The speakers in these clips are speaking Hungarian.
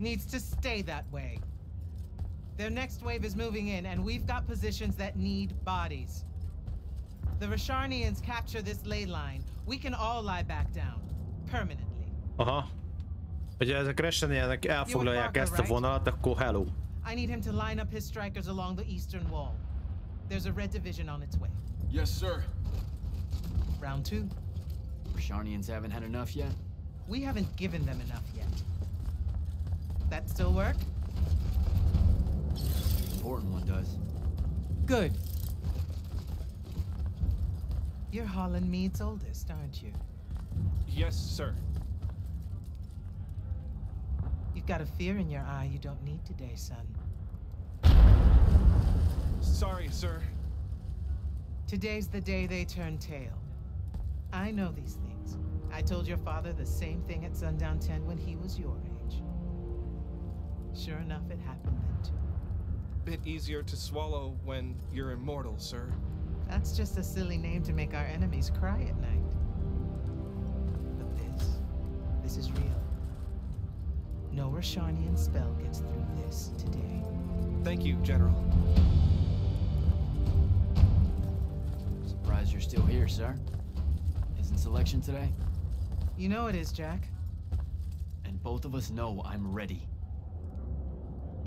needs to stay that way. Their next wave is moving in, and we've got positions that need bodies. The Rasharnians capture this ley line, we can all lie back down. Permanently. Aha. Hogyha ezek Rasharnianek elfoglalják ezt a vonalat, akkor hello. I need him to line up his strikers along the eastern wall. There's a red division on its way. Yes, sir. Round two. Rasharnians haven't had enough yet? We haven't given them enough yet. That still work? Important one does. Good. You're Holland Mead's oldest, aren't you? Yes, sir. You've got a fear in your eye you don't need today, son. Sorry, sir. Today's the day they turn tail. I know these things. I told your father the same thing at Sundown 10 when he was your age. Sure enough, it happened then too. Bit easier to swallow when you're immortal, sir. That's just a silly name to make our enemies cry at night. But this, this is real. No Rashanian spell gets through this today. Thank you, General. Surprised you're still here, sir. Isn't selection today? You know it is, Jack. And both of us know I'm ready.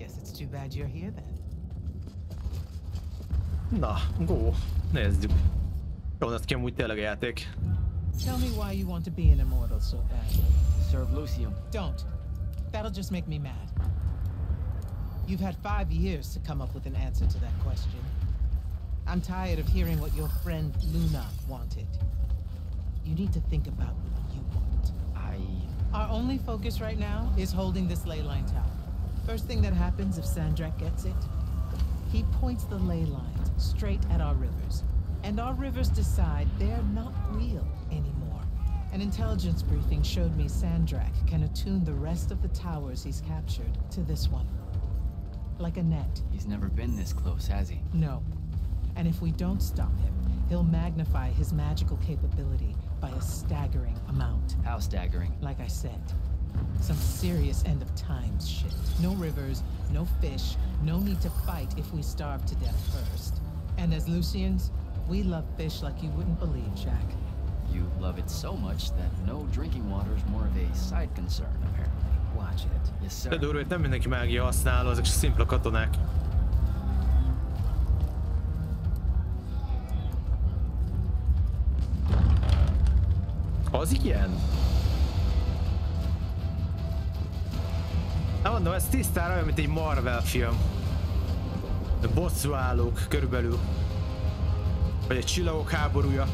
Guess it's too bad you're here then. Na, go. Nézzük. Jó néz ki amúgy tényleg a játék. Tell me why you want to be an immortal so badly. Serve Lucium. Don't. That'll just make me mad. You've had five years to come up with an answer to that question. I'm tired of hearing what your friend Luna wanted. You need to think about what you want. I... Our only focus right now is holding this ley line tower. First thing that happens if Sandrak gets it, he points the ley lines straight at our rivers. And our rivers decide they're not real anymore. An intelligence briefing showed me Sandrak can attune the rest of the towers he's captured to this one. Like a net. He's never been this close, has he? No. And if we don't stop him, he'll magnify his magical capability by a staggering amount. How staggering? Like I said, some serious end of times shit. No rivers, no fish, no need to fight if we starve to death first. And as Lucians, we love fish like you wouldn't believe, Jack. You love it so much that no drinking water is more of a side concern, apparently. Watch it. Yes, sir. De durva, hogy nem mindenki mágia használó, ezek csak szimpla katonák. Az ilyen? Mondom, ez tisztára olyan, mint egy Marvel film. A bosszúállók körülbelül. Vagy egy csillagok háborúja.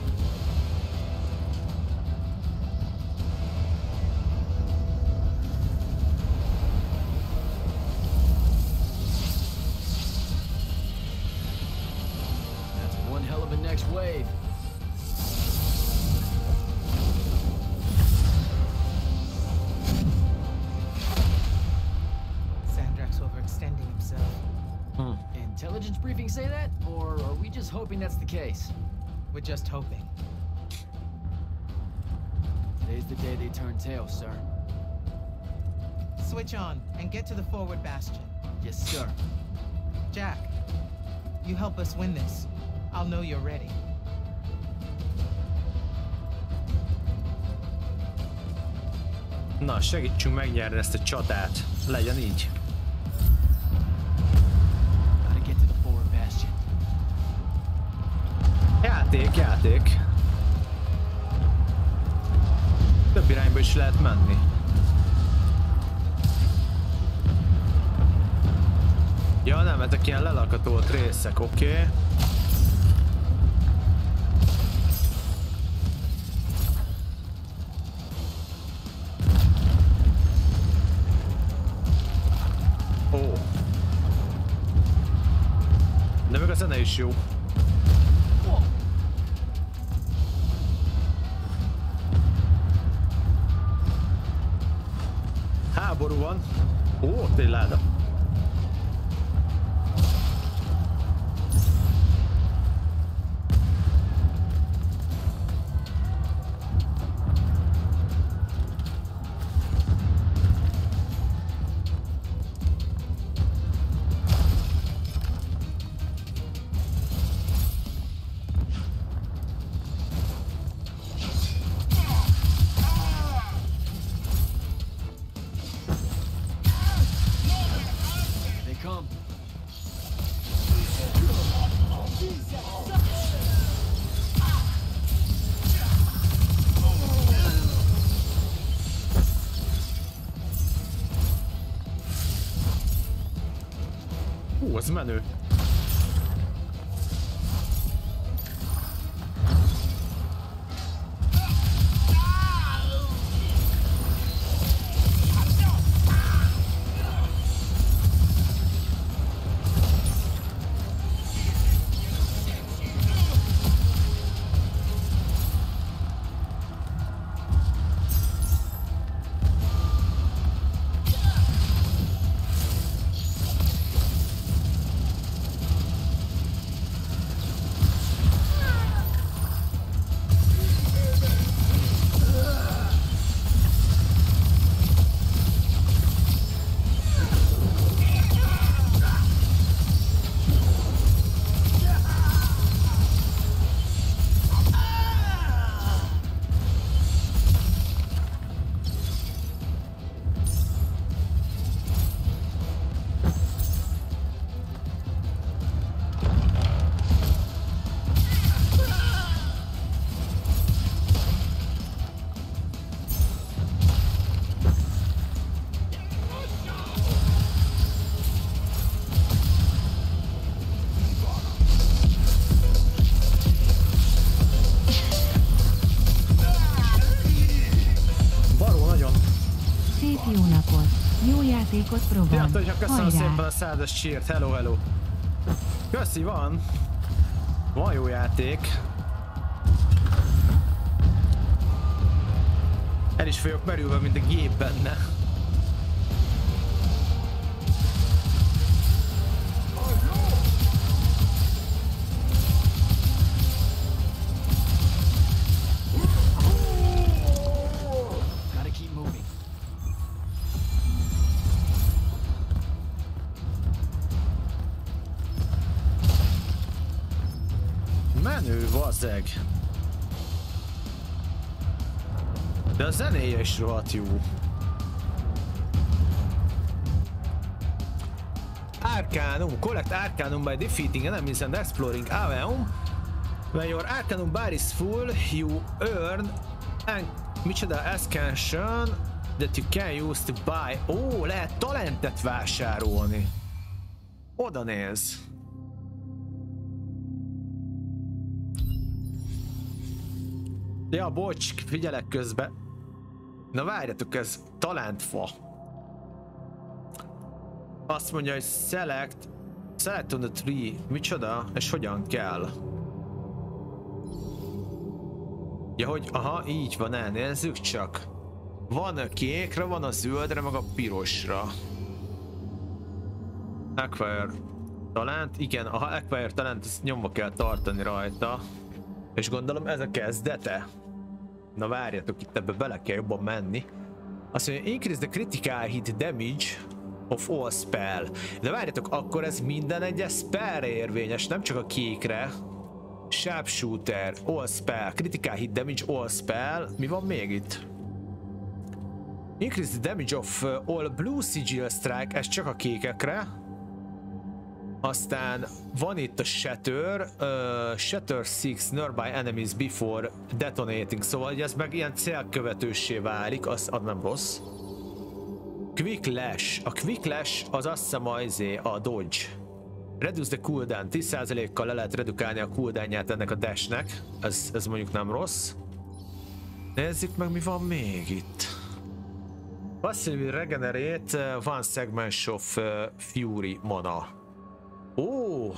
Day they turn tail, sir. Switch on and get to the forward bastion. Yes, sir. Jack, you help us win this. I'll know you're ready. Na, segítsünk megnyerni ezt a csatát. Legyen így. Gotta get to the forward bastion. Játék, játék. Több irányba is lehet menni. Ja nem, ezek ilyen lelakatolt részek, oké. Okay. Ó. De meg a zene jó. Sziasztok, csak köszönöm Hajrá! szépen a százas cheert. Hello, hello. Köszi, van. Van jó játék. El is vagyok merülve, mint a gép benne. Zenéje is rohadt jó. Arcanum, collect Arcanum by defeating enemies and exploring Aveum. When your Arcanum bar is full, you earn and micsoda ascension that you can use to buy. Ó, lehet talentet vásárolni. Oda néz. Ja, bocs, figyelek közbe. Na várjatok, ez talentfa. Azt mondja, hogy select, select on the tree. Micsoda? És hogyan kell? Ja, hogy aha, így van, elnézzük csak. Van a kékre, van a zöldre, meg a pirosra. Acquire talent, igen, aha, Acquire talent, ezt nyomva kell tartani rajta. És gondolom ez a kezdete. Na várjatok, itt ebbe bele kell jobban menni. Azt mondja, increase the critical hit damage of all spell. De várjatok, akkor ez minden egyes spellre érvényes, nem csak a kékre. Sharpshooter, all spell, critical hit damage, all spell. Mi van még itt? Increase the damage of uh, all blue sigil strike, ez csak a kékekre. Aztán van itt a Shatter, uh, Shatter 6 nearby enemies before detonating, szóval ez meg ilyen célkövetőssé válik, az, az nem rossz. Quick Lash. A Quick Lash az azt hiszem a, izé, a dodge. Reduce the cooldown. 10%-kal le lehet redukálni a cooldownját ennek a dashnek. Ez, ez mondjuk nem rossz. Nézzük meg mi van még itt. Passive regenerate one segment of fury mana. Ó!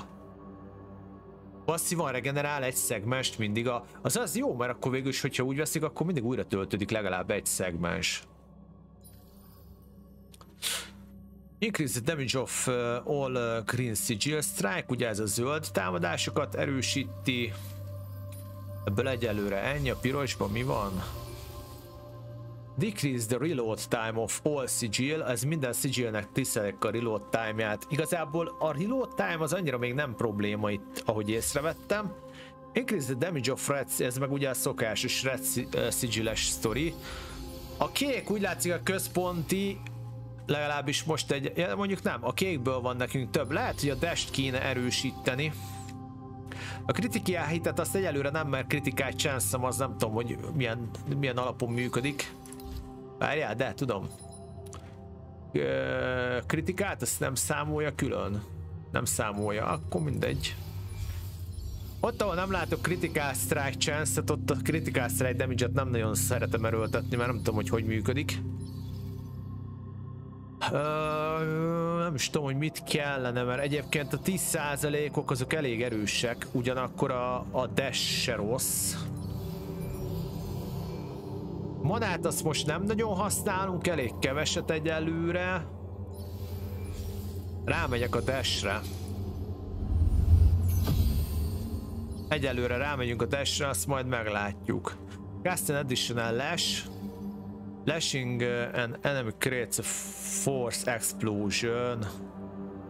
Passzívan regenerál egy szegmest mindig a... Az az jó, mert akkor végül is, hogyha úgy veszik, akkor mindig újra töltődik legalább egy szegmens. Increase the damage of uh, all uh, green sigil strike, ugye ez a zöld támadásokat erősíti. Ebből egyelőre ennyi, a pirosban mi van? Decrease the reload time of all sigil, ez minden sigilnek tisztelik a reload time-ját. Igazából a reload time az annyira még nem probléma itt, ahogy észrevettem. Increase the damage of red, ez meg ugye a szokásos red sigiles story. A kék úgy látszik a központi, legalábbis most egy, ja, mondjuk nem, a kékből van nekünk több. Lehet, hogy a dash kéne erősíteni. A kritikai hitet azt egyelőre nem, mert kritikát chance az nem tudom, hogy milyen, milyen alapon működik. Várjál, de tudom. Ö, kritikát azt nem számolja külön. Nem számolja, akkor mindegy. Ott, ahol nem látok Critical Strike chance ott a Critical Strike damage nem nagyon szeretem erőltetni, mert nem tudom, hogy hogy működik. Uh, nem is tudom, hogy mit kellene, mert egyébként a 10%-ok azok elég erősek, ugyanakkor a, a dash se rossz. Manát azt most nem nagyon használunk, elég keveset egyelőre. Rámegyek a dashre. Egyelőre rámegyünk a dashre, azt majd meglátjuk. Cast an additional lash. Lashing uh, an enemy creates a force explosion.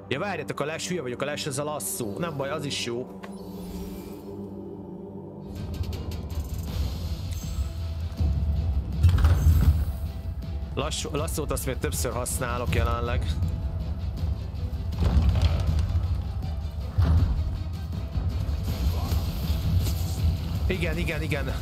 Ja várjatok, a lash hülye vagyok, a lash ez a lasszó. Nem baj, az is jó. Lassú, lasszót azt még többször használok jelenleg. Igen, igen, igen.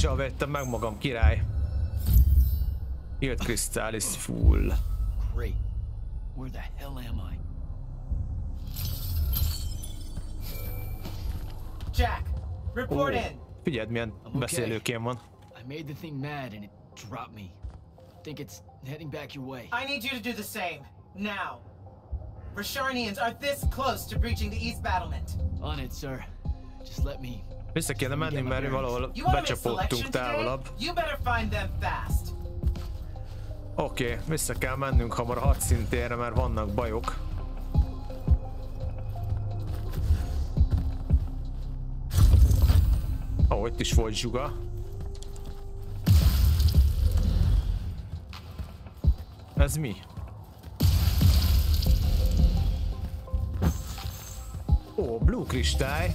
Pajzsal vettem meg magam, király. Healed crystal is full. Great. Where the hell am I? Jack, report in. Figyeld, milyen beszélőkém van. I made the thing mad and it dropped me. Think it's heading back your way. I need you to do the same. Now. Rasharnians are this close to breaching the east battlement. On it, sir. Just let me. Vissza kéne menni, mert valahol becsapódtunk távolabb. Oké, okay, vissza kell mennünk hamar a hadszintérre, mert vannak bajok. Ó, oh, itt is volt zsuga. Ez mi? Ó, oh, blue kristály.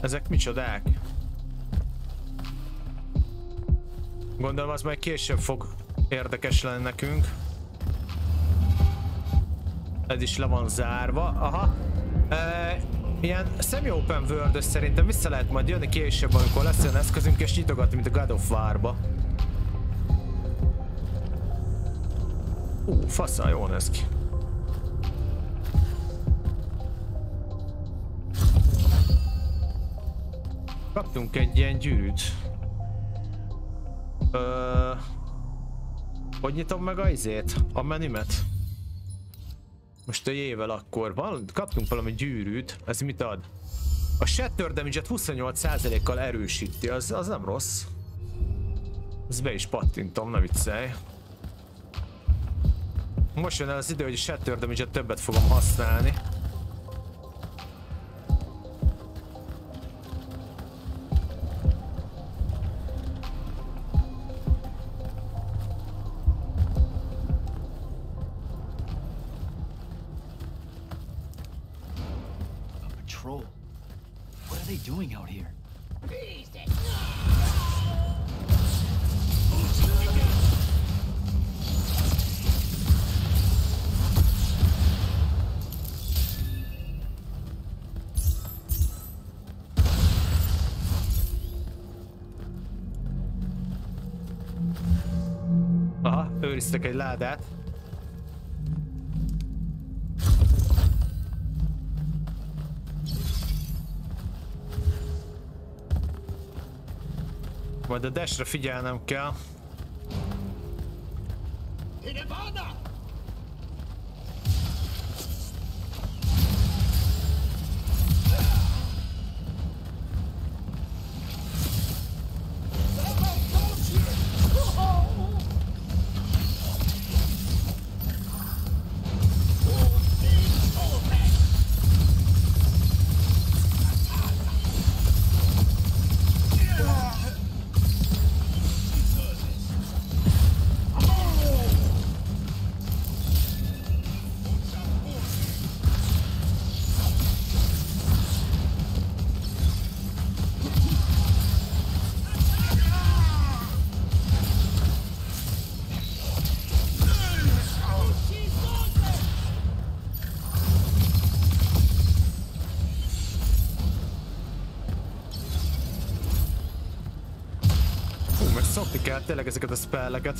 Ezek micsodák? Gondolom az majd később fog érdekes lenni nekünk. Ez is le van zárva. Aha. E, ilyen semi-open world szerintem vissza lehet majd jönni később, amikor lesz olyan eszközünk és nyitogatni, mint a God of War-ba. Ú, faszal jól néz ki. Kaptunk egy ilyen gyűrűt. Ö... Hogy nyitom meg a izét? A menümet? Most a jével akkor van, kaptunk valami gyűrűt, ez mit ad? A Shatter Damage-et 28%-kal erősíti, az, az nem rossz. Ezt be is pattintom, ne viccelj. Most jön el az idő, hogy a Shatter többet fogom használni. viszek egy ládát. Majd a dashre figyelnem kell. Tényleg ezeket a spelleket.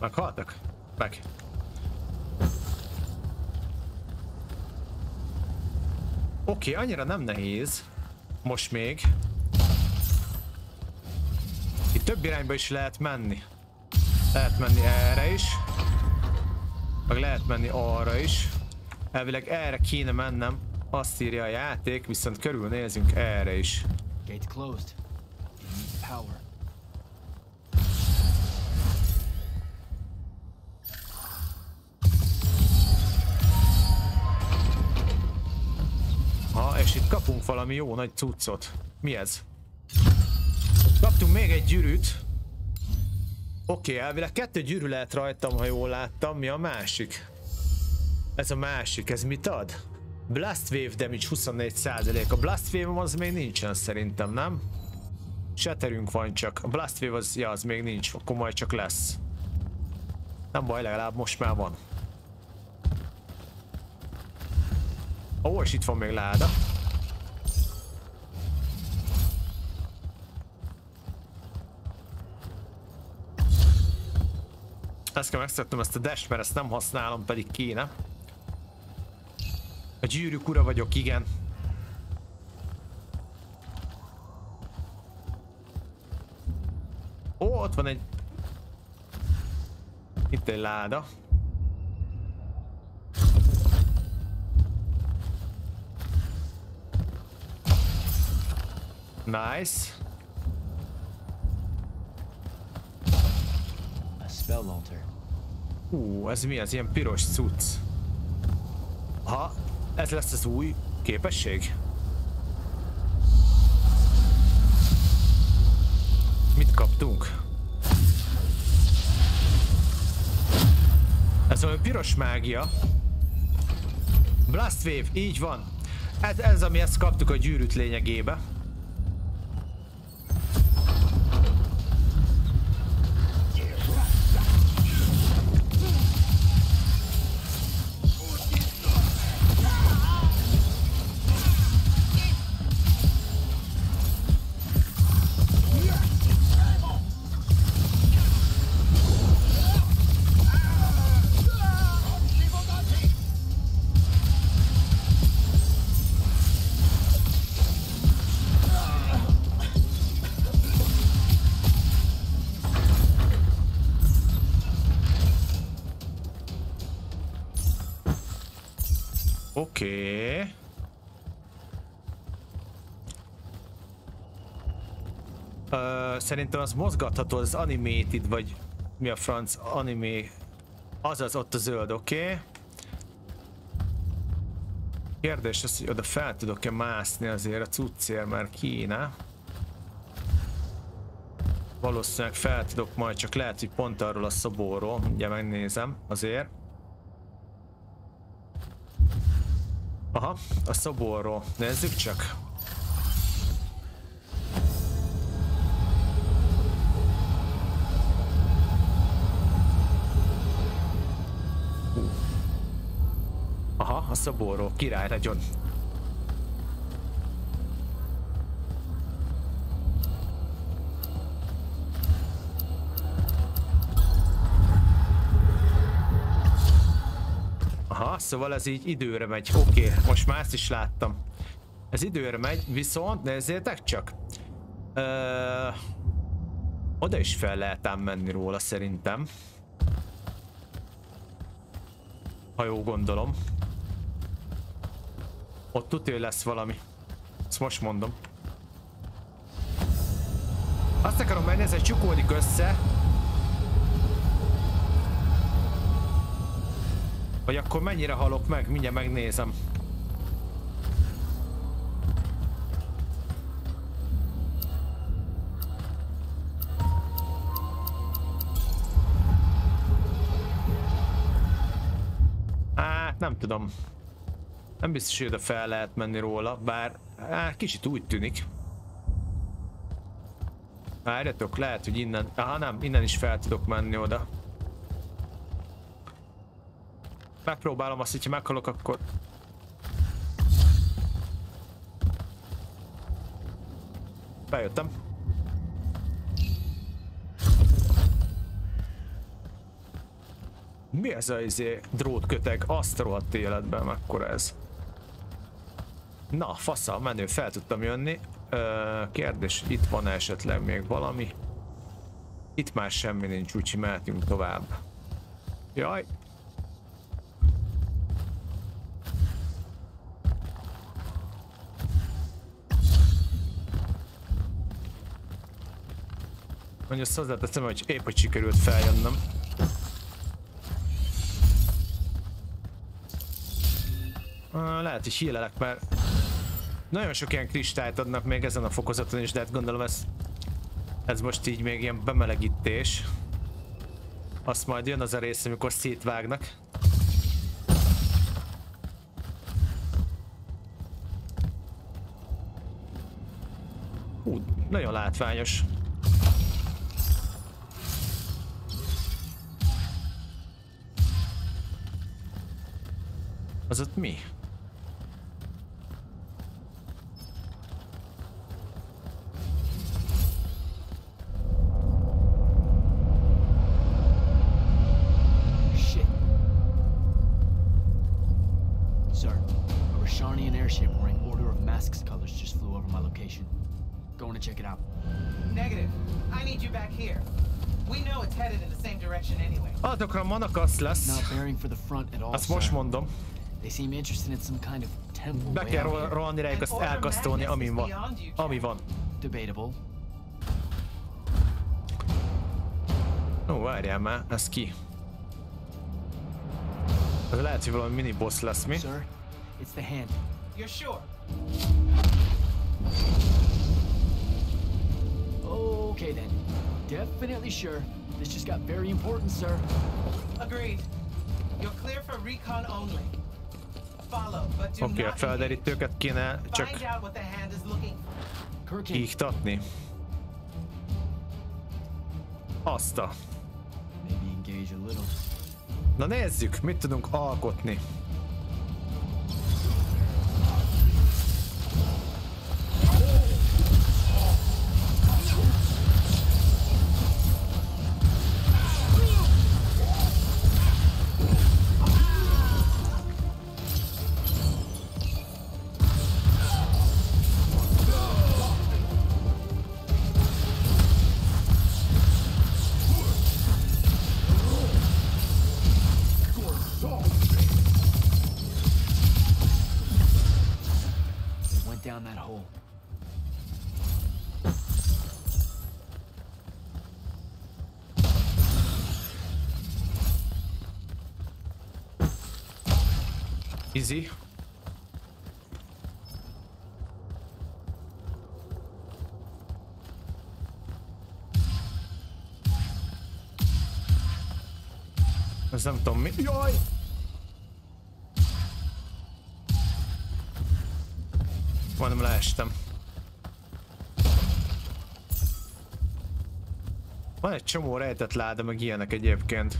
Meghaltak? Meg. Oké, okay, annyira nem nehéz. Most még. Itt több irányba is lehet menni. Lehet menni erre is. Meg lehet menni arra is. Elvileg erre kéne mennem. Azt írja a játék, viszont körülnézünk erre is. Gate's closed. Power. Valami jó nagy cuccot. Mi ez? Kaptunk még egy gyűrűt. Oké, okay, elvileg kettő gyűrű lehet rajtam, ha jól láttam. Mi a másik? Ez a másik, ez mit ad? Blast Wave damage 24%. A Blast Wave az még nincsen szerintem, nem? Shatterünk van csak. A Blast Wave az, ja, az még nincs, akkor majd csak lesz. Nem baj, legalább most már van. Ó, és itt van még láda. Ezt kell ezt a dash, mert ezt nem használom, pedig kéne. A gyűrűk ura vagyok, igen. Ó, ott van egy... Itt egy láda. Nice. A spell altar. Ú, ez mi? Ez ilyen piros cucc. Ha, ez lesz az új képesség? Mit kaptunk? Ez olyan piros mágia. Blast Wave, így van. Ez, ez ami ezt kaptuk a gyűrűt lényegébe. Szerintem az mozgatható, az animated, vagy mi a franc anime. Azaz ott a zöld, oké? Okay? Kérdés az, hogy oda fel tudok-e mászni azért a cuccér, mert kéne. Valószínűleg fel tudok majd, csak lehet, hogy pont arról a szoborról. Ugye megnézem azért. Aha, a szoborról. Nézzük csak. Szoborról. Király, nagyon. Aha, szóval ez így időre megy. Oké, okay, most már ezt is láttam. Ez időre megy, viszont nézzétek csak. Ö, oda is fel lehet menni róla szerintem. Ha jó gondolom. Ott tudja, lesz valami. Ezt most mondom. Azt akarom menni, ez egy csukódik össze. Vagy akkor mennyire halok meg? Mindjárt megnézem. Hát nem tudom. Nem biztos, hogy oda fel lehet menni róla, bár hát, kicsit úgy tűnik. Várjatok, lehet, hogy innen... Aha, nem, innen is fel tudok menni oda. Megpróbálom azt, hogyha meghalok, akkor... Bejöttem. Mi ez a izé drótköteg? Azt rohadt életben, mekkora ez? Na, fasza, menő, fel tudtam jönni. Ö, kérdés, itt van -e esetleg még valami? Itt már semmi nincs, úgyhogy mehetünk tovább. Jaj, Mondja, azt hozzáteszem, hogy épp hogy sikerült feljönnöm. Lehet, hogy hílelek, mert nagyon sok ilyen kristályt adnak még ezen a fokozaton is, de hát gondolom ez, ez most így még ilyen bemelegítés. Azt majd jön az a rész, amikor szétvágnak. Hú, nagyon látványos. Az ott mi? Over my location. Going to check it out. Negative. I need you back here. We know it's headed in the same direction anyway. Adatokra manakasz lesz. Not bearing for the front at all, Azt most sir. mondom. They seem interested in some kind of temple Be kell ro- rohanni rájuk, azt elkasztolni, ami van. beyond you, Ami van. Debatable. Ó, várjál már, ez ki? Ez lehet, hogy valami mini boss lesz, mi? Sir, it's the hand. You're sure? Okay then. Definitely sure. This just got very important, sir. Agreed. You're clear for recon only. Follow, but do okay, a not felderítőket kéne engage. csak Find out what the hand is looking for. Kirkin, iktatni. Azt a... maybe engage a little. Na nézzük, mit tudunk alkotni. Easy. Ez nem tudom mi. Jaj! Majdnem leestem. Van egy csomó rejtett láda, meg ilyenek egyébként.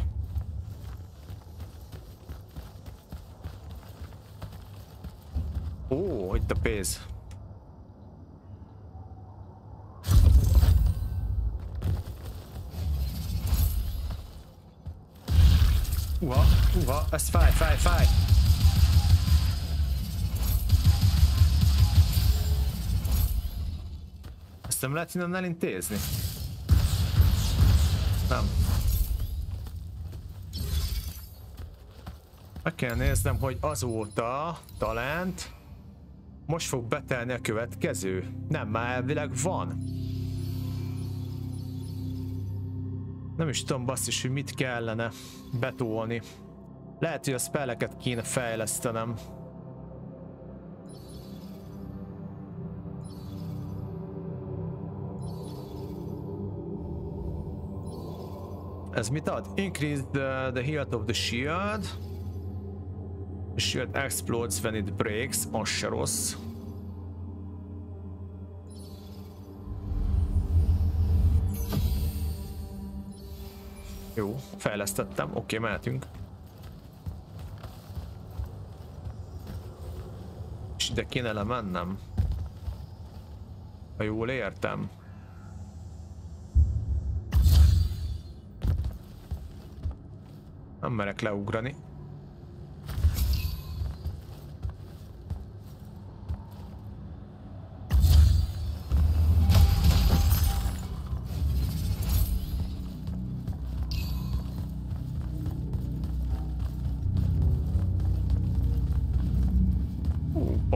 Ó, itt a pénz. Uha, uha, ez fáj, fáj, fáj. Ezt nem lehet innen elintézni? Nem. Meg kell néznem, hogy azóta talánt most fog betelni a következő. Nem, már elvileg van. Nem is tudom basszus, hogy mit kellene betolni. Lehet, hogy a spelleket kéne fejlesztenem. Ez mit ad? Increase the, the health of the shield. Shield explodes when it breaks. Az se rossz. Jó, fejlesztettem. Oké, okay, mehetünk. És ide kéne lemennem. Ha jól értem. Nem merek leugrani.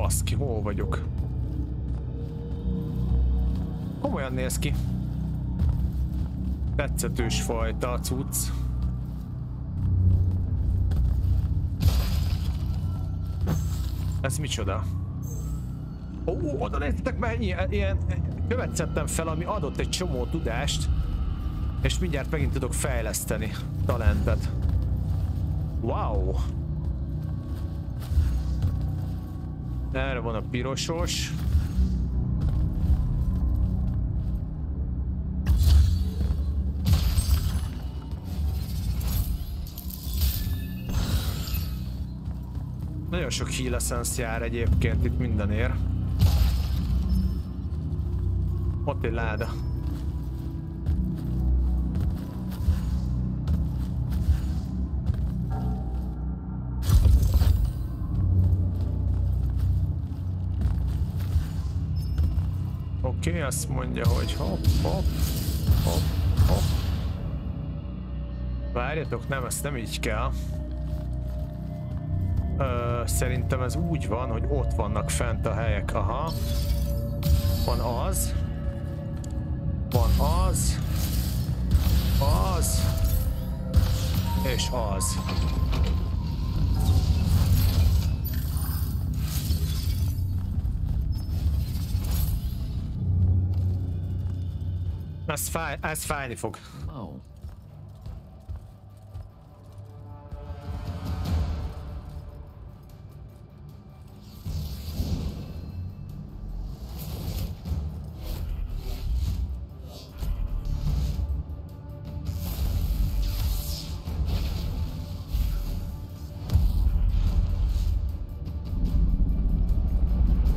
Baszki, hol vagyok? Komolyan néz ki. Tetszetős fajta a cucc. Ez micsoda? Ó, oda néztek mennyi ilyen követ fel, ami adott egy csomó tudást, és mindjárt megint tudok fejleszteni talentet. Wow! Erre van a pirosos. Nagyon sok heal essence jár egyébként itt mindenért. Ott egy láda. Azt mondja, hogy hopp, hopp, hopp, hopp. Várjatok, nem, ezt nem így kell. Ö, szerintem ez úgy van, hogy ott vannak fent a helyek. Aha. Van az. Van az. Az. És az. Ez, fáj, ez fájni fog. Oh.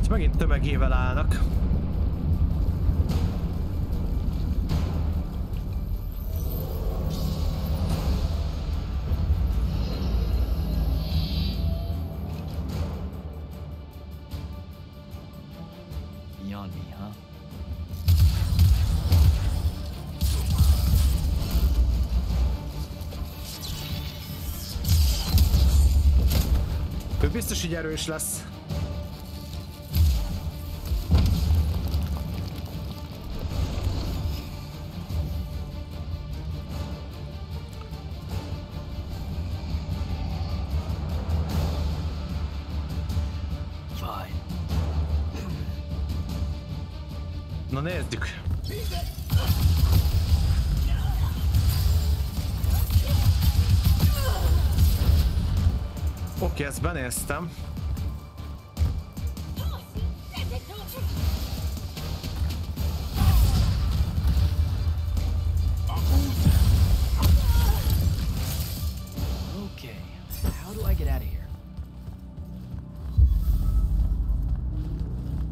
És megint tömegével állnak. Hogy erős lesz. Ezt benéztem.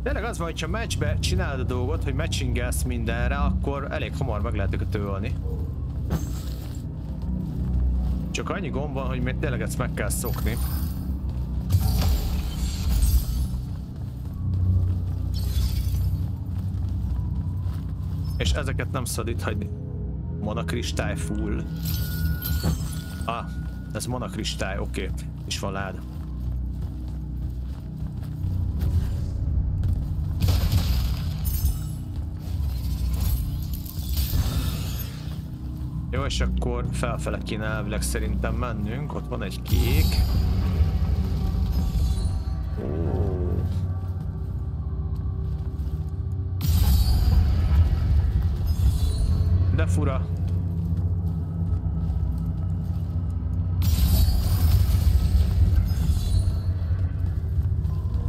Tényleg az van, hogyha meccsbe csinálod a dolgot, hogy matchingelsz mindenre, akkor elég hamar meg lehet őket ölni. Csak annyi gomb van, hogy még tényleg ezt meg kell szokni. És ezeket nem szabad itt hagyni. Monakristály full. Ah, ez monakristály, oké. Okay. És van láda. Jó, és akkor felfele kéne szerintem mennünk. Ott van egy kék. De fura.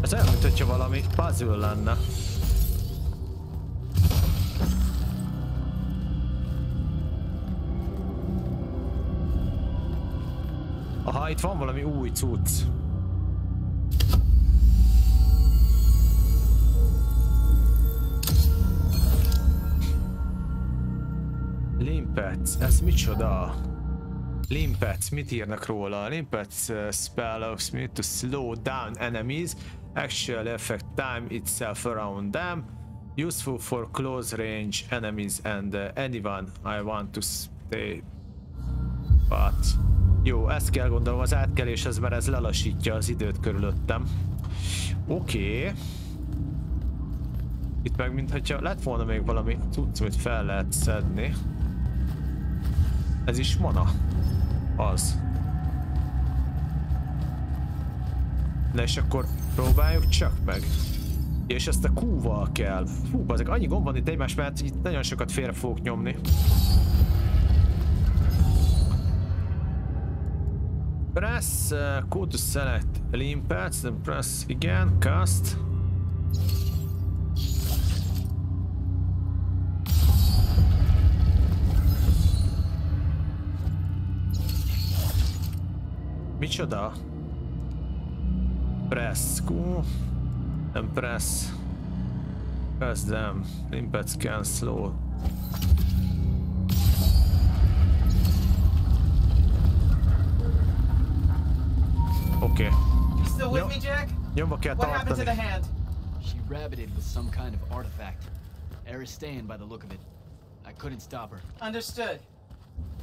Ez olyan, mint hogyha valami puzzle lenne. Aha, itt van valami új cucc. Limpets, ez micsoda? Limpets, mit írnak róla? Limpets uh, spell of me to slow down enemies, actually affect time itself around them, useful for close range enemies and uh, anyone I want to stay. But jó, ezt kell gondolom az átkeléshez, mert ez lelassítja az időt körülöttem. Oké. Okay. Itt meg mintha lett volna még valami cucc, amit fel lehet szedni. Ez is mana. Az. Na és akkor próbáljuk csak meg. És ezt a Q-val kell. Fú, ezek annyi gomb van itt egymás mellett, itt nagyon sokat félre fogok nyomni. Press uh, Q to select limpets, then press igen, cast. Micsoda? Press Q, then press press them. Limpets can slow Oké. You still with Yep. me, Jack? Nyomba kell What happened to the hand? She rabbited with some kind of artifact. Aristean by the look of it. I couldn't stop her. Understood.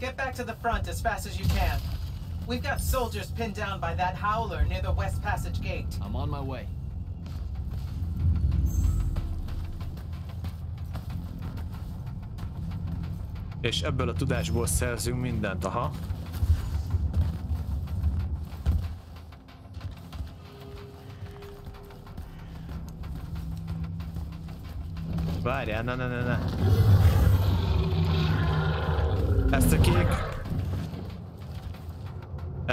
Get back to the front as fast as you can. We've got soldiers pinned down by that howler near the West Passage gate. I'm on my way. És ebből a tudásból szerzünk mindent, aha. Várjál, ne, ne, ne, ne. Ezt a kék...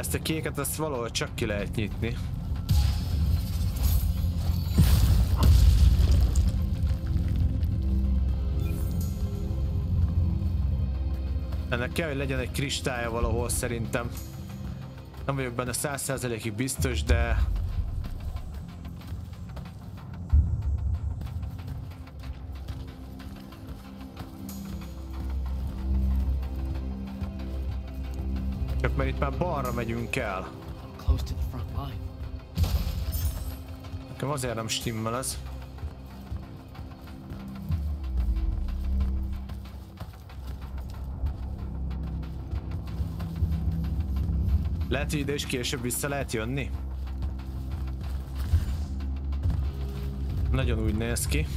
Ezt a kéket, ezt valahol csak ki lehet nyitni. Ennek kell, hogy legyen egy kristálya valahol szerintem. Nem vagyok benne száz százalékig biztos, de... itt már balra megyünk el. Nekem azért nem stimmel ez. Lehet, hogy ide is később vissza lehet jönni? Nagyon úgy néz ki.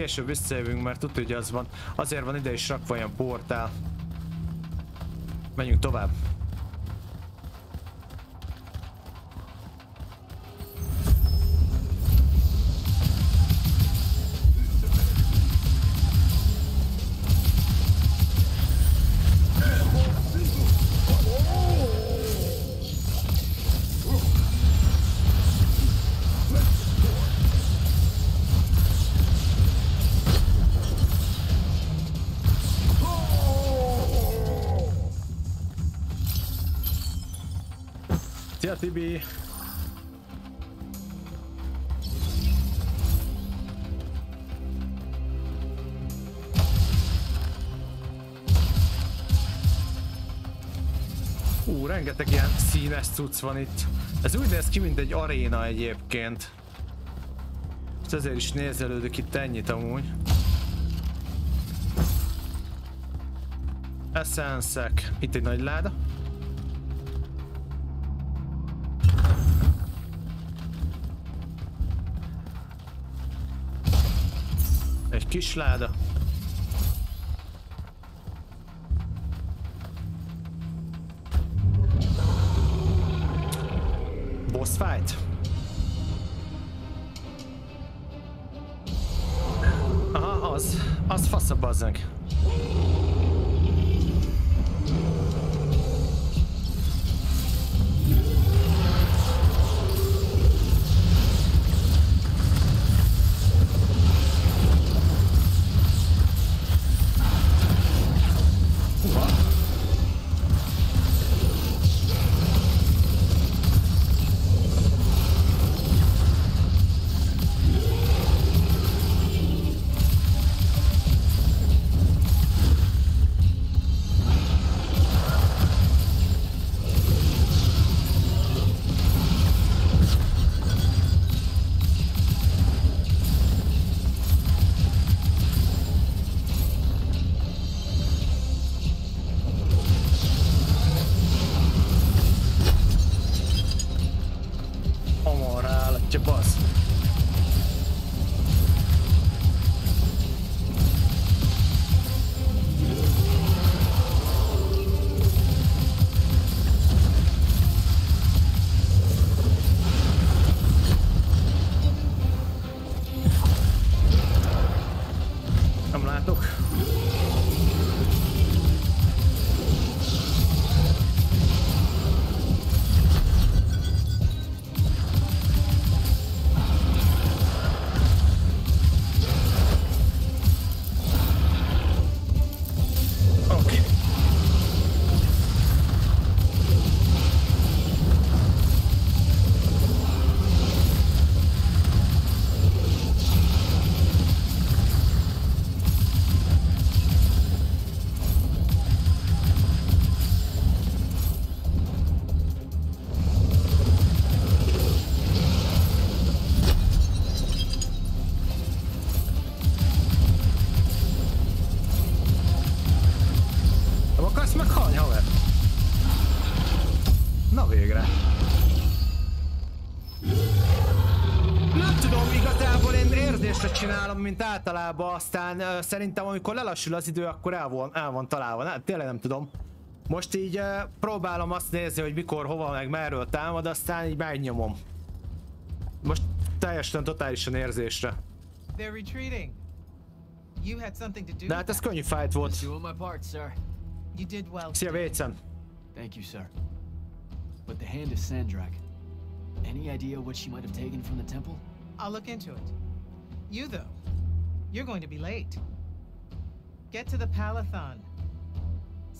Később visszajövünk, mert tudja, hogy az van. Azért van ide is rakva olyan portál. Menjünk tovább. Szia Tibi! Ú, rengeteg ilyen színes cucc van itt. Ez úgy néz ki, mint egy aréna egyébként. És ezért is nézelődök itt ennyit amúgy. Essenszek. Itt egy nagy láda. Egy általában, aztán uh, szerintem amikor lelassul az idő, akkor el van, el van találva. Nem, tényleg nem tudom. Most így uh, próbálom azt nézni, hogy mikor, hova, meg merről támad, aztán így megnyomom. Most teljesen, totálisan érzésre. De hát ez könnyű fight volt. Szia, Vécen! Thank you, sir. But the hand of Sandrak. Any idea what she might have taken from the temple? I'll look into it. You, though, you're going to be late. Get to the Palathon.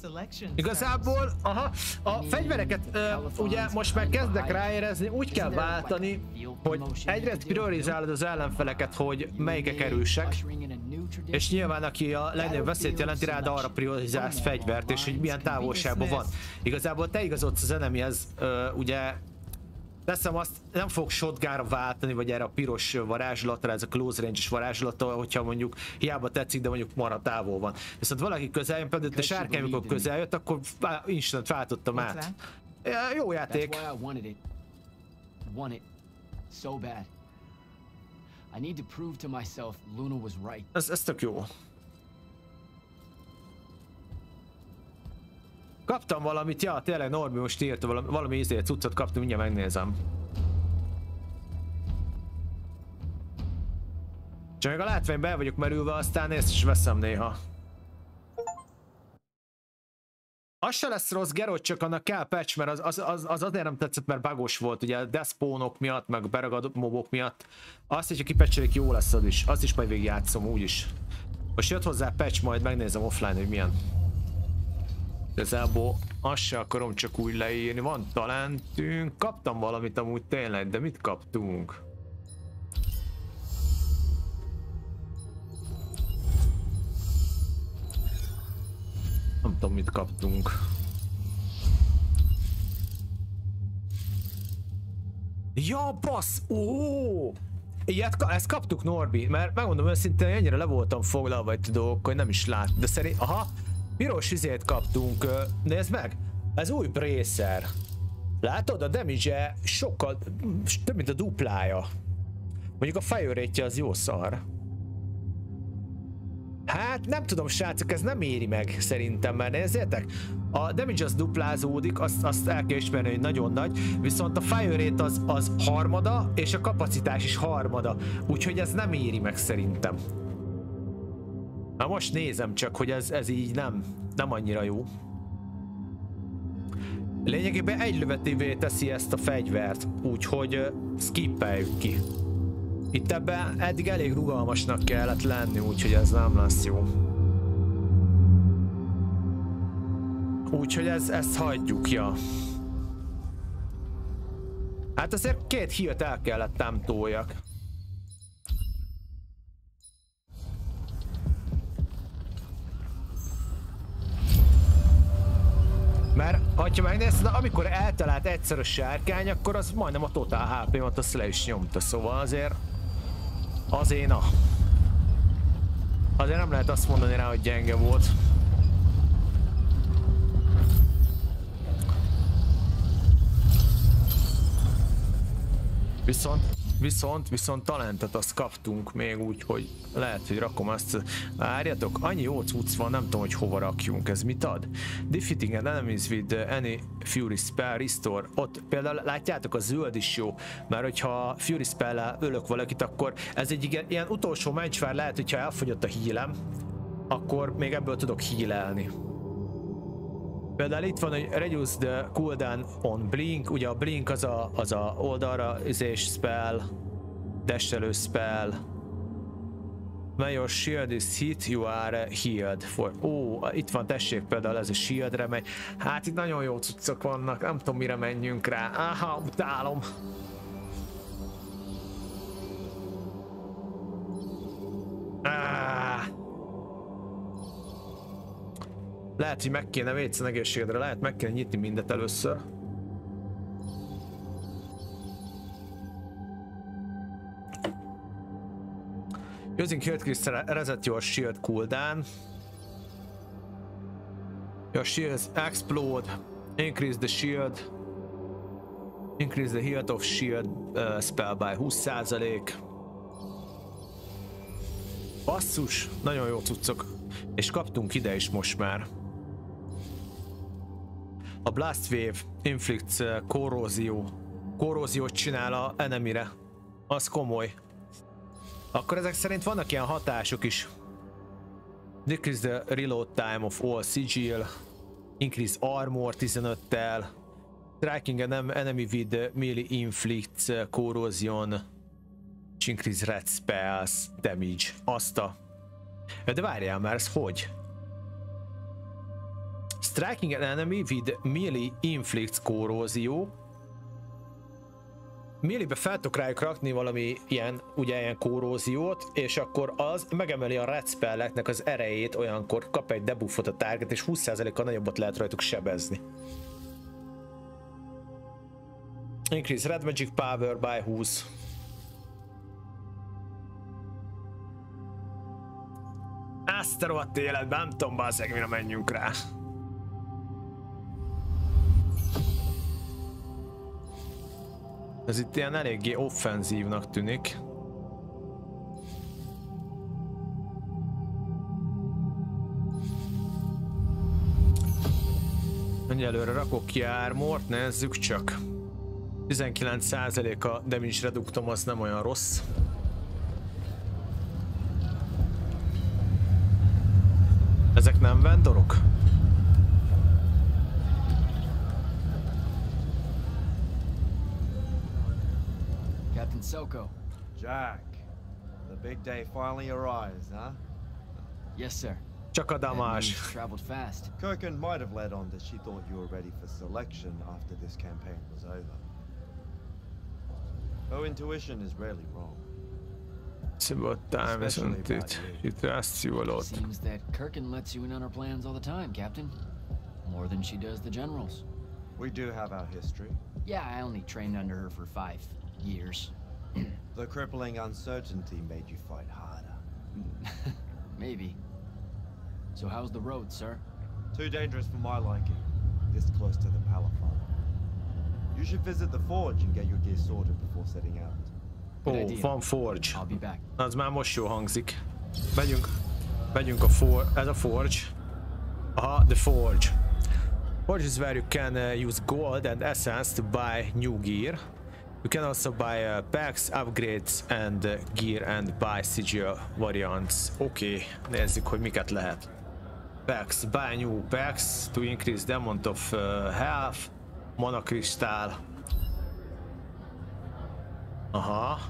Selection. Igazából, aha, a fegyvereket ö, ugye most már kezdek ráérezni, úgy kell váltani, hogy egyrészt priorizálod az ellenfeleket, hogy melyikek erősek, és nyilván aki a legnagyobb veszélyt jelenti rád, arra priorizálsz fegyvert, és hogy milyen távolságban van. Igazából te igazodsz az enemihez, ugye Teszem azt, nem fog shotgunra váltani, vagy erre a piros varázslatra, ez a close range-es varázslata, hogyha mondjuk hiába tetszik, de mondjuk marad távol van. Viszont valaki közel jön, például te sárkány, amikor közel jött, akkor instant váltottam át. Ja, Jó játék. why I wanted it. Kaptam valamit, ja, tényleg Norbi most írta valami, valami ízét, cuccot kaptam, mindjárt megnézem. Csak még a látványban el vagyok merülve, aztán ezt is veszem néha. Az se lesz rossz Geralt, csak annak kell patch, mert az, az, az, az azért nem tetszett, mert bugos volt, ugye despónok miatt, meg beragadott mobok miatt. Azt, hogyha kipecselik, jó lesz az is. Azt is majd végigjátszom, úgyis. Most jött hozzá patch, majd megnézem offline, hogy milyen. Igazából azt se akarom csak úgy leírni. Van talentünk. Kaptam valamit amúgy tényleg, de mit kaptunk? Nem tudom mit kaptunk. Ja, bassz! Ó! Ilyet, ezt kaptuk Norbi, mert megmondom őszintén, ennyire le voltam foglalva egy dolgok, hogy nem is lát. De szerint, aha, piros izét kaptunk, nézd meg, ez új bracer. Látod, a damage -e sokkal, több mint a duplája. Mondjuk a fire az jó szar. Hát nem tudom srácok, ez nem éri meg szerintem, mert nézzétek, a damage az duplázódik, azt, azt el kell ismerni, hogy nagyon nagy, viszont a fire az, az harmada, és a kapacitás is harmada, úgyhogy ez nem éri meg szerintem. Na most nézem csak, hogy ez, ez így nem, nem annyira jó. Lényegében egy lövetévé teszi ezt a fegyvert, úgyhogy skippeljük ki. Itt ebben eddig elég rugalmasnak kellett lenni, úgyhogy ez nem lesz jó. Úgyhogy ez, ezt hagyjuk, ja. Hát azért két hírt el kellett támtoljak. Mert, ha megnézed, amikor eltalált egyszer a sárkány, akkor az majdnem a totál HP-mat azt le is nyomta, szóval azért Azért na. Azért nem lehet azt mondani rá, hogy gyenge volt. Viszont Viszont, viszont talentet azt kaptunk még úgy, hogy lehet, hogy rakom azt. Várjatok, annyi jó cucc van, nem tudom, hogy hova rakjunk. Ez mit ad? Defeating an enemies with any Fury spell restore. Ott például látjátok, a zöld is jó, mert hogyha Fury spell ölök valakit, akkor ez egy ilyen utolsó mencsvár lehet, hogyha elfogyott a hílem, akkor még ebből tudok hílelni. Például itt van, hogy reduce the cooldown on blink, ugye a blink az a, az a oldalra üzés spell, desselő spell. When your shield is hit, you are healed for... Ó, itt van, tessék például ez a shieldre megy. Hát itt nagyon jó cuccok vannak, nem tudom mire menjünk rá. Aha, utálom. Ah. Lehet, hogy meg kéne vécen egészségedre, lehet meg kéne nyitni mindet először. Using Health Crystal reset your shield cooldown. Your shields explode. Increase the shield. Increase the health of shield uh, spell by 20%. Basszus, nagyon jó cuccok. És kaptunk ide is most már. A Blast Wave inflicts uh, korrózió. Korróziót csinál a enemire. Az komoly. Akkor ezek szerint vannak ilyen hatások is. Decrease the reload time of all sigil. Increase armor 15-tel. Striking an enemy with melee inflicts corrosion. Increase red spells damage. Azt a... De várjál már, ez hogy? Striking an enemy with melee inflicts korrózió. Melee-be fel tudok rájuk rakni valami ilyen, ugye ilyen korróziót, és akkor az megemeli a red spelleknek az erejét, olyankor kap egy debuffot a target, és 20%-kal nagyobbat lehet rajtuk sebezni. Increase red magic power by 20. Ezt a rohadt életben, nem tudom, bazzeg, mire menjünk rá. Ez itt ilyen eléggé offenzívnak tűnik. Egyelőre rakok ki ármort, nézzük csak. 19% a damage reduktom, az nem olyan rossz. Ezek nem vendorok? Soko. Jack, the big day finally arrives, huh? Yes, sir. Csak a That traveled fast. Kirkin might have led on that she thought you were ready for selection after this campaign was over. Her intuition is rarely wrong. It's about time, isn't it? She trusts you a lot. Seems that Kirkin lets you in on her plans all the time, Captain. More than she does the generals. We do have our history. Yeah, I only trained under her for five years. The crippling uncertainty made you fight harder. Maybe. So how's the road, sir? Too dangerous for my liking, this close to the Palafon. You should visit the forge and get your gear sorted before setting out. Ó, Good idea. van Forge. I'll be back. Az már most jó hangzik. Megyünk, megyünk a for, ez a Forge. Aha, the Forge. Forge is where you can uh, use gold and essence to buy new gear. You can also buy uh, packs, upgrades and uh, gear and buy sigil variants. Okay, nézzük, hogy miket lehet. Packs, buy new packs to increase the amount of uh, health, mana crystal. Aha.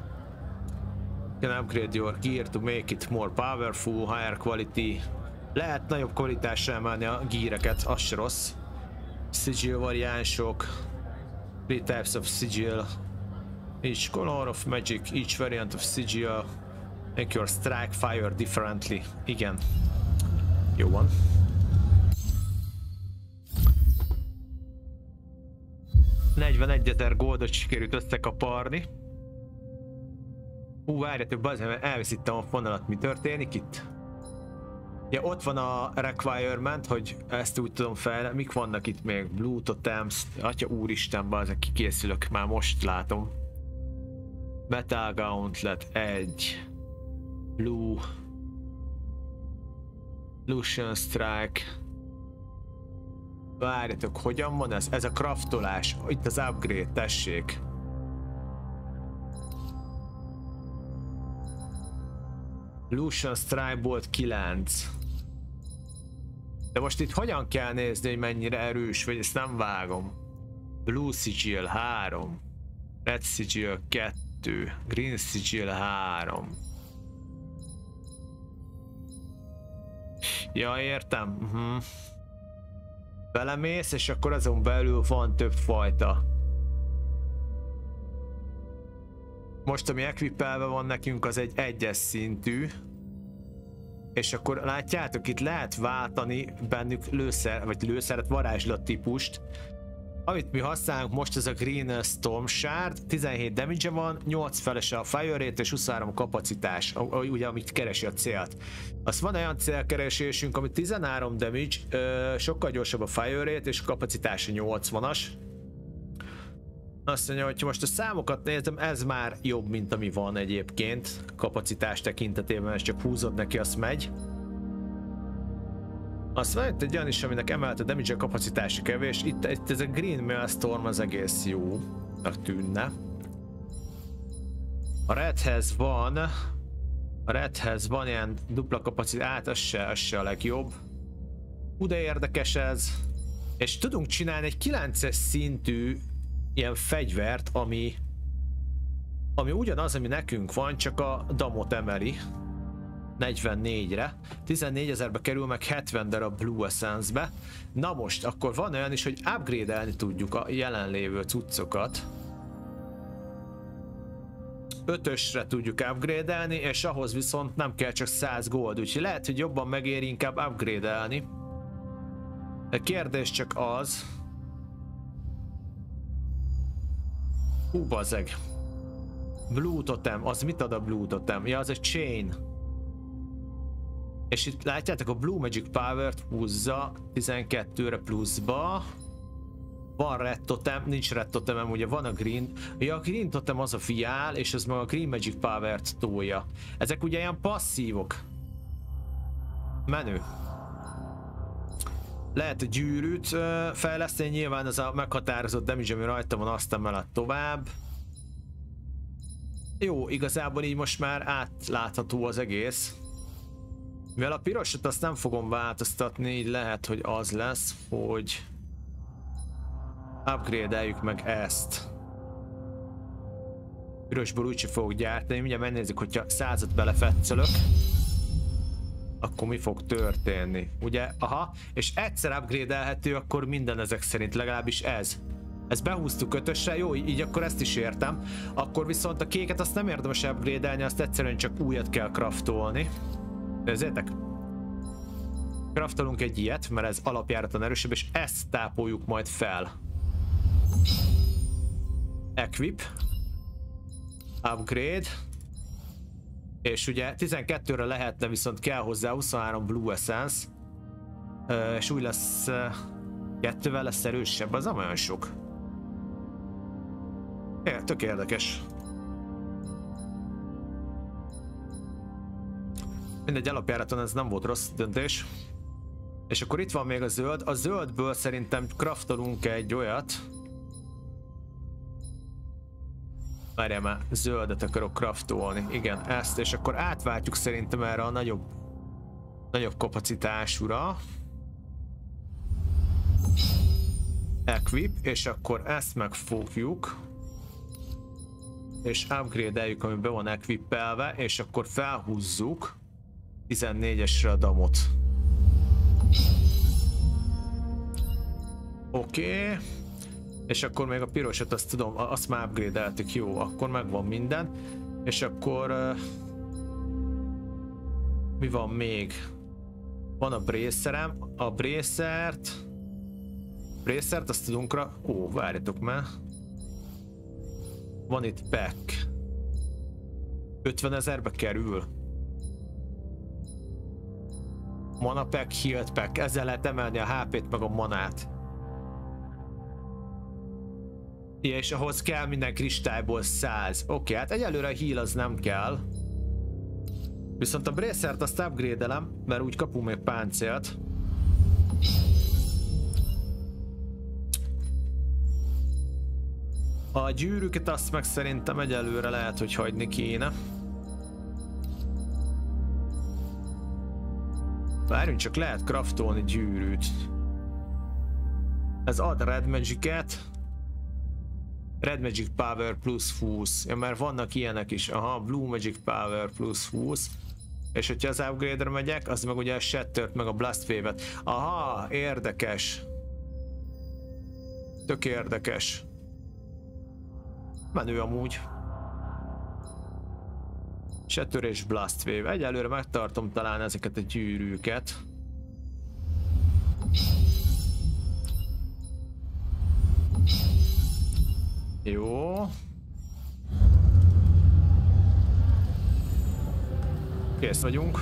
You can upgrade your gear to make it more powerful, higher quality. Lehet nagyobb kvalitásra emelni a gíreket, az se rossz. Sigil variánsok. Three types of sigil. Each color of magic, each variant of sigil. Make your strike fire differently. Igen. Jó van. ezer goldot sikerült összekaparni. Hú, várjatok, bazdmeg, mert elveszítem a fonalat, mi történik itt? Ja, ott van a requirement, hogy ezt úgy tudom fel, mik vannak itt még? Blue Totems, atya úristen, bazdmeg, kikészülök, már most látom. Metal Gauntlet 1. Blue. Lucian Strike. Várjatok, hogyan van ez? Ez a craftolás. Itt az upgrade, tessék. Lucian Strike Bolt 9. De most itt hogyan kell nézni, hogy mennyire erős, vagy ezt nem vágom. Blue Sigil 3. Red Sigil 2. Green Sigil 3. Ja, értem. Uh-huh. Belemész, és akkor azon belül van több fajta. Most ami equipelve van nekünk az egy egyes szintű. És akkor látjátok, itt lehet váltani bennük lőszer, vagy lőszeret, varázslat típust. Amit mi használunk most ez a Green Storm Shard, 17 damage van, 8 feles a fire rate és 23 kapacitás, ugye amit keresi a célt. Azt van olyan célkeresésünk, ami 13 damage, ö, sokkal gyorsabb a fire rate és a kapacitása 80-as. Azt mondja, hogy most a számokat nézem, ez már jobb, mint ami van egyébként kapacitás tekintetében, és csak húzod neki, azt megy. Azt van egy olyan is, aminek emelte damage a kapacitási kevés. Itt, itt ez a Green Maelstrom az egész jó. tűnne. A Redhez van... A Redhez van ilyen dupla kapacitás, az se, az se a legjobb. Hú, de érdekes ez. És tudunk csinálni egy 9-es szintű ilyen fegyvert, ami ami ugyanaz, ami nekünk van, csak a damot emeli. 44-re. 14 ezerbe kerül meg 70 darab Blue Essence-be. Na most, akkor van olyan is, hogy upgrade-elni tudjuk a jelenlévő cuccokat. Ötösre tudjuk upgrade-elni, és ahhoz viszont nem kell csak 100 gold, úgyhogy lehet, hogy jobban megéri inkább upgrade-elni. A kérdés csak az... Hú, bazeg. Blue Totem, az mit ad a Blue Totem? Ja, az egy chain. És itt látjátok a Blue Magic Power-t húzza 12-re pluszba. Van Red Totem, nincs Red Totemem, ugye van a Green. Ja, a Green Totem az a fiál, és az meg a Green Magic Power-t tolja. Ezek ugye ilyen passzívok. Menő. Lehet gyűrűt fejleszteni, nyilván az a meghatározott damage, ami rajta van, azt emelett tovább. Jó, igazából így most már átlátható az egész. Mivel a pirosat azt nem fogom változtatni, így lehet, hogy az lesz, hogy upgrade-eljük meg ezt. Pirosból úgyse fogok gyártani, mindjárt megnézzük, hogyha százat belefetszölök. akkor mi fog történni? Ugye? Aha, és egyszer upgrade akkor minden ezek szerint, legalábbis ez. Ezt behúztuk ötösre, jó, így akkor ezt is értem. Akkor viszont a kéket azt nem érdemes upgrade azt egyszerűen csak újat kell craftolni. Nézzétek? Craftolunk egy ilyet, mert ez alapjáraton erősebb, és ezt tápoljuk majd fel. Equip. Upgrade. És ugye 12-re lehetne, viszont kell hozzá 23 Blue Essence. És úgy lesz... Kettővel lesz erősebb, az nem olyan sok. É, tök érdekes. Mindegy, alapjáraton ez nem volt rossz döntés. És akkor itt van még a zöld. A zöldből szerintem craftolunk egy olyat. Várjál már, zöldet akarok craftolni. Igen, ezt, és akkor átváltjuk szerintem erre a nagyobb nagyobb kapacitásúra. Equip, és akkor ezt megfogjuk. És upgrade-eljük, ami be van equipelve, és akkor felhúzzuk 14-esre a damot. Oké. Okay. És akkor még a pirosat azt tudom, azt már upgrade-eltük, jó, akkor megvan minden. És akkor... Uh, mi van még? Van a bracerem, a bracert... Bracert azt tudunk rá... Ó, várjatok már. Van itt pack. 50 ezerbe kerül. Mana pack, healed pack. Ezzel lehet emelni a HP-t meg a manát. Ja, és ahhoz kell minden kristályból 100. Oké, okay, hát egyelőre a heal az nem kell. Viszont a bracert azt upgrade mert úgy kapunk még páncélt. A gyűrűket azt meg szerintem egyelőre lehet, hogy hagyni kéne. Várjunk csak, lehet craftolni gyűrűt. Ez ad Red Magic-et. Red Magic Power plusz 20. Ja, mert vannak ilyenek is. Aha, Blue Magic Power plusz 20. És hogyha az upgrade-re megyek, az meg ugye a Shattert meg a Blast Wave-et. Aha, érdekes. Tök érdekes. Menő amúgy. Shatter és Blast Wave. Egyelőre megtartom talán ezeket a gyűrűket. Jó. Kész vagyunk.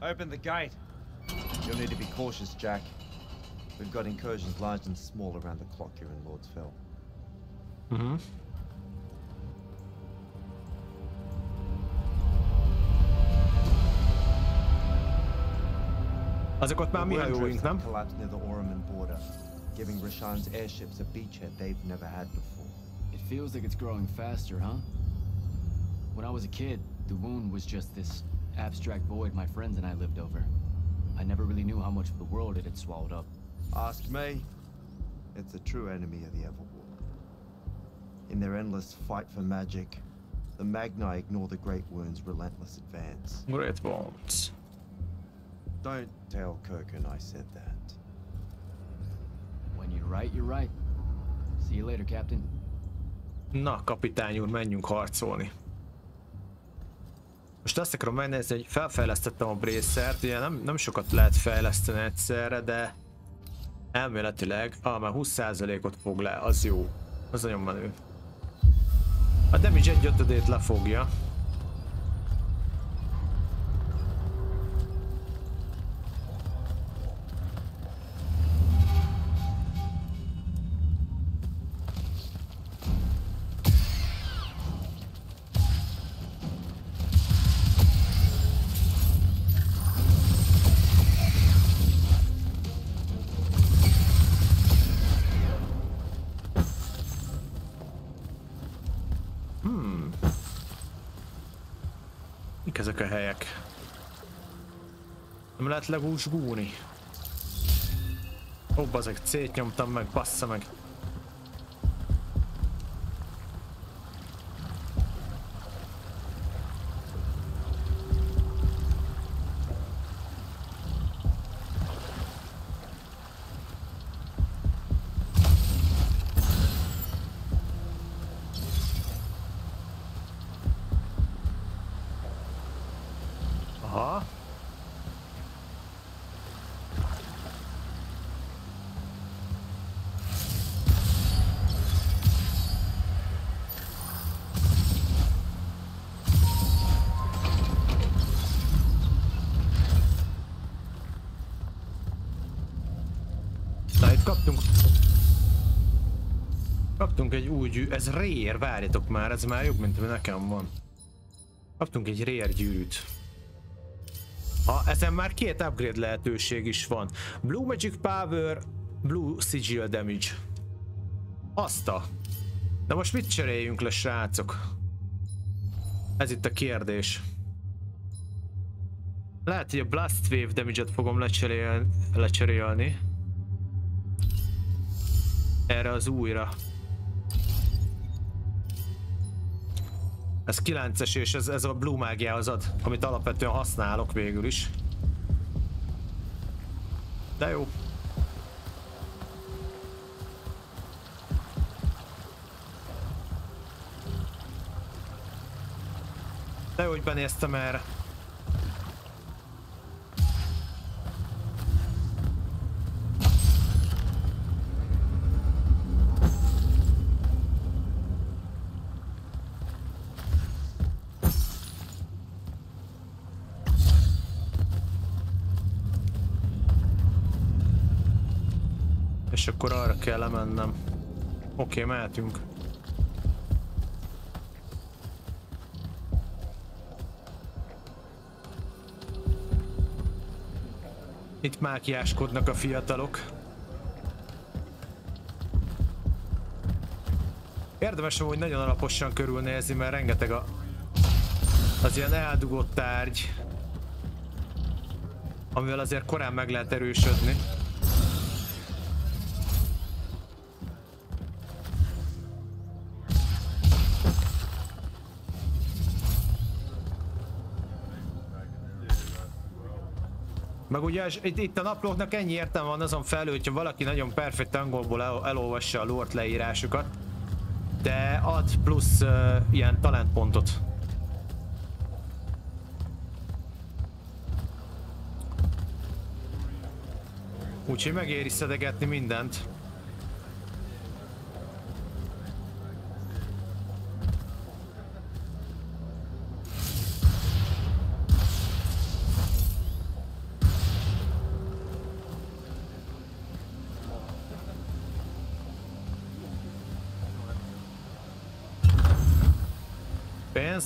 Open the gate. You'll need to be cautious, Jack. We've got incursions large and small around the clock here in Lord's Fell. Mm-hmm. Azok ott már mi hajóink, nem? collapsed near the Oraman border, giving Rashan's airships a beachhead they've never had before. It feels like it's growing faster, huh? When I was a kid, the wound was just this abstract void my friends and I lived over. I never really knew how much of the world it had swallowed up. Ask me. It's a true enemy of the Everwar. In their endless fight for magic, the Magni ignore the Great Wound's relentless advance. Great Wounds. Don't tell Kirkin I said that. When you're right, you're right. See you later, Captain. Na, kapitány úr, menjünk harcolni. Most azt akarom megnézni, hogy felfejlesztettem a bracert, ugye nem, nem sokat lehet fejleszteni egyszerre, de elméletileg, ah, már 20%-ot fog le, az jó. Az nagyon menő. A damage egy ötödét lefogja. Lehet legúsgúni. Ó, bazeg, szétnyomtam meg, bassza meg. Kaptunk... Kaptunk egy új gyű... Ez rér, várjatok már, ez már jobb, mint ami nekem van. Kaptunk egy rér gyűrűt. Ha, ezen már két upgrade lehetőség is van. Blue Magic Power, Blue Sigil Damage. Azt a... De most mit cseréljünk le, srácok? Ez itt a kérdés. Lehet, hogy a Blast Wave damage-et fogom lecserél, lecserélni. Erre az újra. Ez 9-es és ez, ez a Blue mágiához ad, amit alapvetően használok végül is. De jó. De hogy benéztem erre. És akkor arra kell lemennem. Oké, okay, mehetünk. Itt mákiáskodnak a fiatalok. Érdemes hogy nagyon alaposan körülnézni, mert rengeteg a, az ilyen eldugott tárgy, amivel azért korán meg lehet erősödni. Meg ugye itt, itt a naplóknak ennyi értelme van azon felül, hogyha valaki nagyon perfekt angolból el, elolvassa a lort leírásukat, de ad plusz uh, ilyen talentpontot. Úgyhogy megéri szedegetni mindent.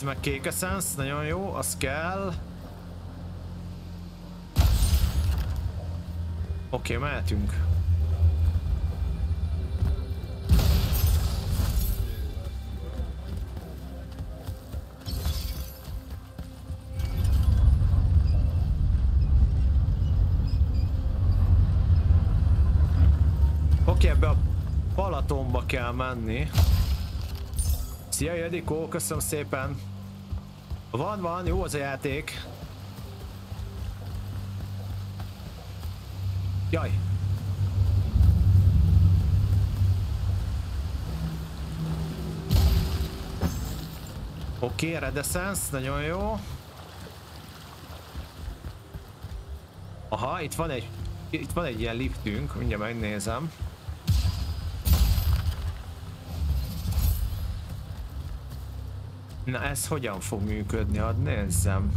Pénz, meg kék essence, nagyon jó, az kell. Oké, okay, mehetünk. Oké, okay, a Palatonba kell menni. Szia Jedikó, köszönöm szépen. Van, van, jó az a játék. Jaj. Oké, okay, Redescence, nagyon jó. Aha, itt van egy itt van egy ilyen liftünk, mindjárt megnézem. Na ez hogyan fog működni? Hadd nézzem.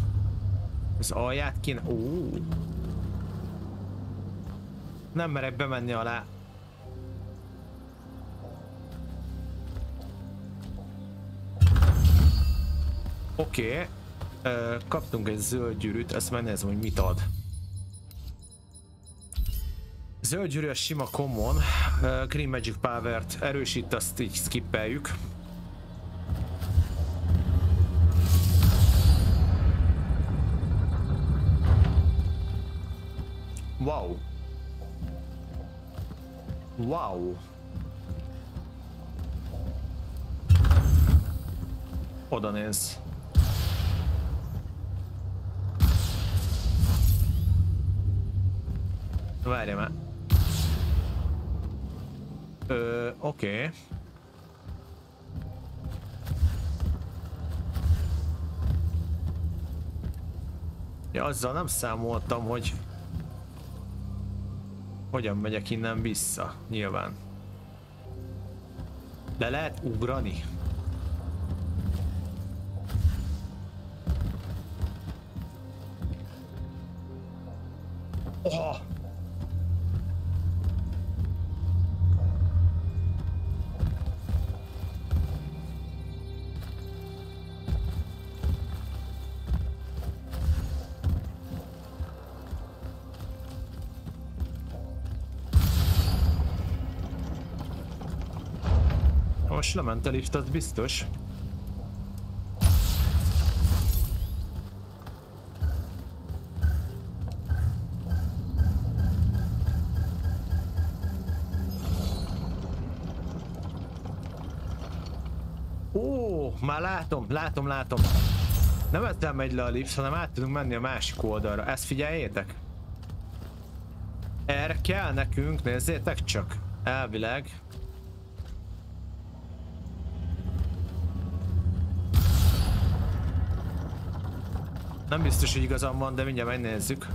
Az alját kéne... Ó. Nem merek bemenni alá. Oké. Okay. kaptunk egy zöld gyűrűt, ezt megnézem, hogy mit ad. Zöld gyűrű a sima common, Green Magic Power-t erősít, azt így skippeljük. Wow. Wow. Oda néz. Várj már. Ö, oké. Okay. Ja, azzal nem számoltam, hogy hogyan megyek innen vissza? Nyilván. Le lehet ugrani? A az biztos. Ó, már látom, látom, látom. Nem ezzel megy le a lift, hanem át tudunk menni a másik oldalra. Ezt figyeljétek. Erre kell nekünk, nézzétek csak. Elvileg. Nem biztos, hogy igazam van, de mindjárt megnézzük.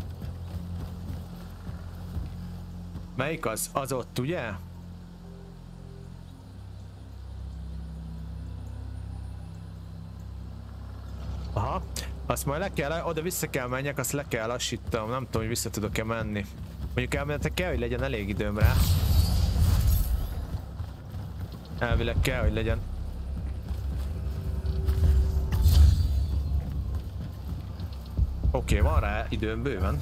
Melyik az? Az ott, ugye? Aha, azt majd le kell, oda vissza kell menjek, azt le kell lassítanom, nem tudom, hogy vissza tudok-e menni. Mondjuk elméletek kell, hogy legyen elég időm rá. Elvileg kell, hogy legyen. Oké, okay, van rá időm bőven.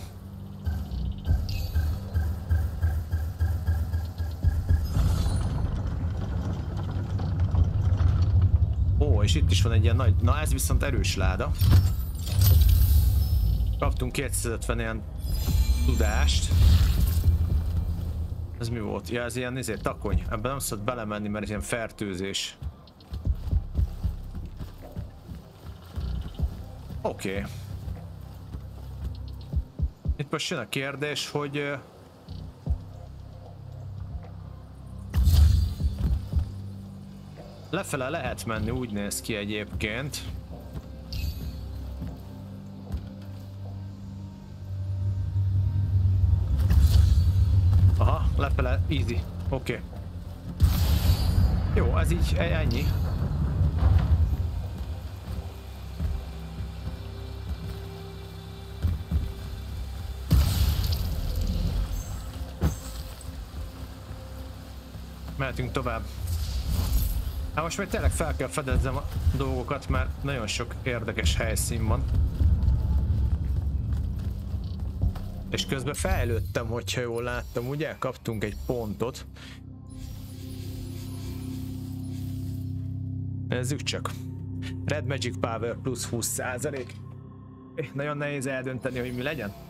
Ó, és itt is van egy ilyen nagy... Na ez viszont erős láda. Kaptunk 250 ilyen tudást. Ez mi volt? Ja, ez ilyen izé, takony. Ebben nem szabad belemenni, mert ez ilyen fertőzés. Oké. Okay. Itt most jön a kérdés, hogy... Lefele lehet menni, úgy néz ki egyébként. Aha, lefele, easy. Oké. Okay. Jó, ez így e- ennyi. Mehetünk tovább. Hát most még tényleg fel kell fedezzem a dolgokat, mert nagyon sok érdekes helyszín van. És közben fejlődtem, hogyha jól láttam, ugye? Kaptunk egy pontot. Nézzük csak. Red Magic Power plusz 20 százalék. Nagyon nehéz eldönteni, hogy mi legyen.